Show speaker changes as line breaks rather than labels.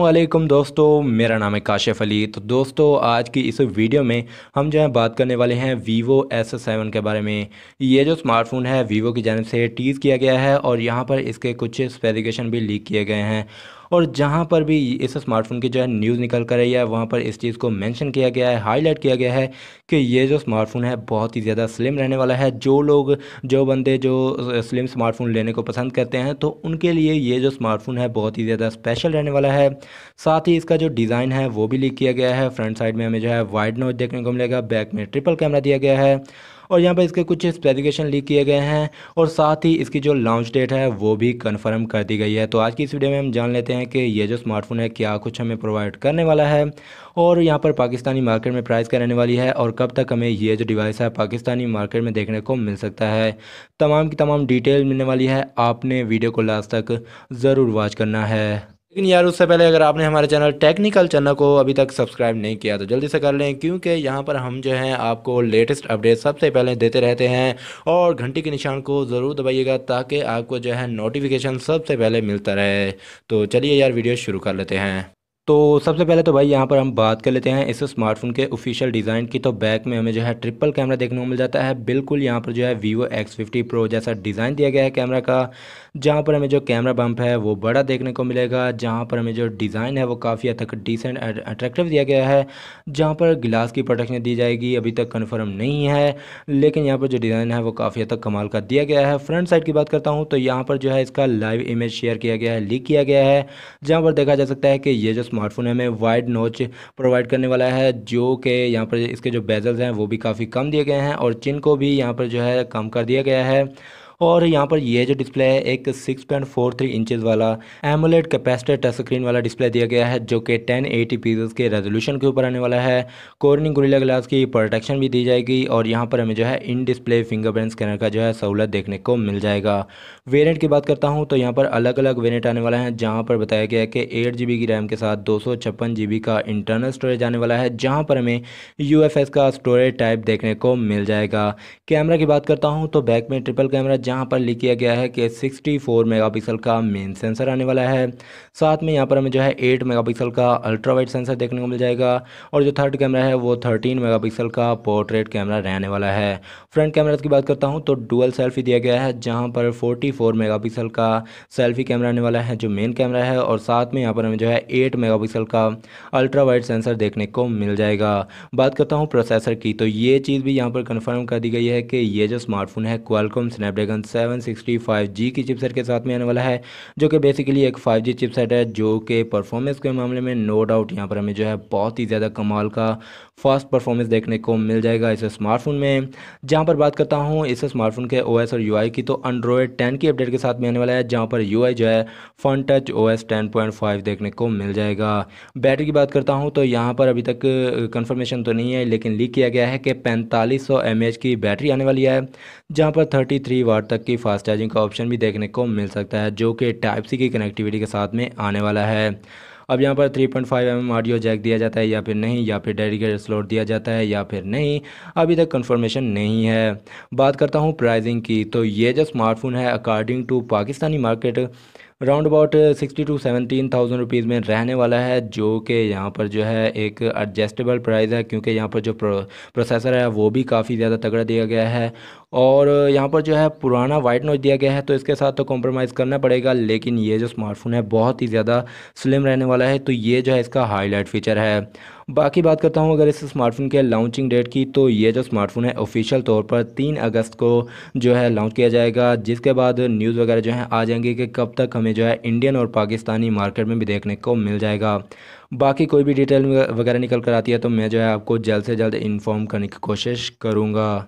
वालेकुम दोस्तों, मेरा नाम है काशिफ अली। तो दोस्तों, आज की इस वीडियो में हम जो है बात करने वाले हैं वीवो एस सेवन के बारे में। ये जो स्मार्टफ़ोन है वीवो की जानब से टीज़ किया गया है और यहाँ पर इसके कुछ स्पेसिफिकेशन भी लीक किए गए हैं। और जहाँ पर भी इस स्मार्टफ़ोन की जो है न्यूज़ निकल कर रही है, वहाँ पर इस चीज़ को मैंशन किया गया है हाईलाइट किया गया है कि ये जो स्मार्टफ़ोन है, बहुत ही ज़्यादा स्लिम रहने वाला है। जो लोग, जो बंदे जो स्लिम स्मार्टफ़ोन लेने को पसंद करते हैं तो उनके लिए ये जो स्मार्टफ़ोन है, बहुत ही ज़्यादा स्पेशल रहने वाला है। साथ ही इसका जो डिज़ाइन है, वो भी लीक किया गया है। फ्रंट साइड में हमें जो है वाइड नोच देखने को मिलेगा बैक में ट्रिपल कैमरा दिया गया है। और यहाँ पर इसके कुछ स्पेसिफिकेशन लीक किए गए हैं और साथ ही इसकी जो लॉन्च डेट है, वो भी कन्फर्म कर दी गई है। तो आज की इस वीडियो में हम जान लेते हैं कि ये जो स्मार्टफ़ोन है, क्या कुछ हमें प्रोवाइड करने वाला है और यहाँ पर पाकिस्तानी मार्केट में प्राइस क्या रहने वाली है और कब तक हमें ये जो डिवाइस है, पाकिस्तानी मार्केट में देखने को मिल सकता है। तमाम की तमाम डिटेल मिलने वाली है। आपने वीडियो को लास्ट तक ज़रूर वॉच करना है। लेकिन यार उससे पहले अगर आपने हमारे चैनल टेक्निकल चैनल को अभी तक सब्सक्राइब नहीं किया तो जल्दी से कर लें, क्योंकि यहाँ पर हम जो हैं, आपको लेटेस्ट अपडेट सबसे पहले देते रहते हैं, और घंटी के निशान को ज़रूर दबाइएगा, ताकि आपको जो है नोटिफिकेशन सबसे पहले मिलता रहे। तो चलिए यार, वीडियो शुरू कर लेते हैं। तो सबसे पहले तो भाई यहाँ पर हम बात कर लेते हैं इस स्मार्टफ़ोन के ऑफिशियल डिज़ाइन की। तो बैक में हमें जो है ट्रिपल कैमरा देखने को मिल जाता है। बिल्कुल यहाँ पर जो है वीवो एक्स फिफ्टी प्रो जैसा डिज़ाइन दिया गया है कैमरा का, जहाँ पर हमें जो कैमरा बम्प है वो बड़ा देखने को मिलेगा। जहाँ पर हमें जो डिज़ाइन है वो काफ़ी हद तक डिसेंट अट्रैक्टिव दिया गया है। जहाँ पर गिलास की प्रोटेक्शन दी जाएगी, अभी तक कन्फर्म नहीं है, लेकिन यहाँ पर जो डिज़ाइन है वो काफ़ी हद तक कमाल का दिया गया है। फ्रंट साइड की बात करता हूँ तो यहाँ पर जो है इसका लाइव इमेज शेयर किया गया है लीक किया गया है। जहाँ पर देखा जा सकता है कि ये जो स्मार्टफ़ोन हमें वाइड नोच प्रोवाइड करने वाला है, जो कि यहाँ पर इसके जो बेजल्स हैं, वो भी काफ़ी कम दिए गए हैं और चिन को भी यहाँ पर जो है कम कर दिया गया है। और यहाँ पर ये जो डिस्प्ले है, एक 6.43 पॉइंट इंचज़ वाला एमोलेट कैपेसिटर टच स्क्रीन वाला डिस्प्ले दिया गया है, जो कि 1080 एटी के रेजोल्यूशन के ऊपर आने वाला है। कॉर्निंग गुरीला ग्लास की प्रोटेक्शन भी दी जाएगी और यहाँ पर हमें जो है इन डिस्प्ले फिंगरप्रिंट स्कैनर का जो है सहूलत देखने को मिल जाएगा। वेरियंट की बात करता हूँ तो यहाँ पर अलग अलग वेरियंट आने वाला है, जहाँ पर बताया गया है कि एट की रैम के साथ दो सौ का इंटरनल स्टोरेज आने वाला है, जहाँ पर हमें यूएफएस का स्टोरेज टाइप देखने को मिल जाएगा। कैमरा की बात करता हूँ तो बैक में ट्रिपल कैमरा जहाँ पर लिख किया गया है कि 64 मेगापिक्सल का मेन सेंसर आने वाला है। साथ में यहाँ पर हमें जो है 8 मेगापिक्सल का अल्ट्रा वाइड सेंसर देखने को मिल जाएगा और जो थर्ड कैमरा है वो 13 मेगापिक्सल का पोर्ट्रेट कैमरा रहने वाला है। फ्रंट कैमरा की बात करता हूँ तो डुअल सेल्फी दिया गया है, जहाँ पर फोर्टी मेगापिक्सल का सेल्फी कैमरा आने वाला है, जो मेन कैमरा है, और साथ में यहाँ पर हमें जो है एट मेगा का अल्ट्रा वाइड सेंसर देखने को मिल जाएगा। बात करता हूँ प्रोसेसर की तो ये चीज़ भी यहाँ पर कन्फर्म कर दी गई है कि ये जो स्मार्टफ़ोन है क्वालकॉम स्नैपड्रैगन 765G की चिपसेट के साथ में आने वाला है, जो कि बेसिकली एक 5G चिपसेट है, जो कि परफॉर्मेंस के मामले में नो डाउट यहाँ पर हमें जो है बहुत ही ज़्यादा कमाल का फास्ट परफॉर्मेंस देखने को मिल जाएगा इस स्मार्टफ़ोन में। जहाँ पर बात करता हूँ, इस स्मार्टफ़ोन के ओएस और यूआई की तो एंड्रॉयड टेन की अपडेट के साथ में आने वाला है, जहाँ पर यूआई जो है फन टच ओ एस देखने को मिल जाएगा। बैटरी की बात करता हूँ तो यहाँ पर अभी तक कन्फर्मेशन तो नहीं है, लेकिन लीक किया गया है कि पैंतालीस सौ की बैटरी आने वाली है, जहाँ पर 33 वाट तक की फास्ट चार्जिंग का ऑप्शन भी देखने को मिल सकता है, जो कि टाइप सी की कनेक्टिविटी के साथ में आने वाला है। अब यहाँ पर 3.5 point five M audio jack दिया जाता है या फिर नहीं, या फिर डेडिकेटेड स्लॉट दिया जाता है या फिर नहीं, अभी तक कन्फर्मेशन नहीं है। बात करता हूँ प्राइसिंग की तो ये जो स्मार्टफ़ोन है according to Pakistani market round about sixty two seventeen thousand rupees में रहने वाला है जो कि यहाँ पर जो है एक एडजस्टेबल प्राइस है क्योंकि यहाँ पर जो प्रो, प्रोसेसर है वो भी काफ़ी ज़्यादा तगड़ा दिया गया है। और यहाँ पर जो है पुराना वाइट नोच दिया गया है तो इसके साथ तो कॉम्प्रोमाइज़ करना पड़ेगा लेकिन ये जो स्मार्टफ़ोन है बहुत ही ज़्यादा स्लिम रहने वाला है तो ये जो है इसका हाईलाइट फीचर है। बाकी बात करता हूँ, अगर इस स्मार्टफ़ोन के लॉन्चिंग डेट की तो ये जो स्मार्टफ़ोन है ऑफिशियल तौर पर तीन अगस्त को जो है लॉन्च किया जाएगा। जिसके बाद न्यूज़ वगैरह जो है आ जाएँगे कि कब तक हमें जो है इंडियन और पाकिस्तानी मार्केट में भी देखने को मिल जाएगा। बाकी कोई भी डिटेल वगैरह निकल कर आती है तो मैं जो है आपको जल्द से जल्द इन्फॉर्म करने की कोशिश करूँगा।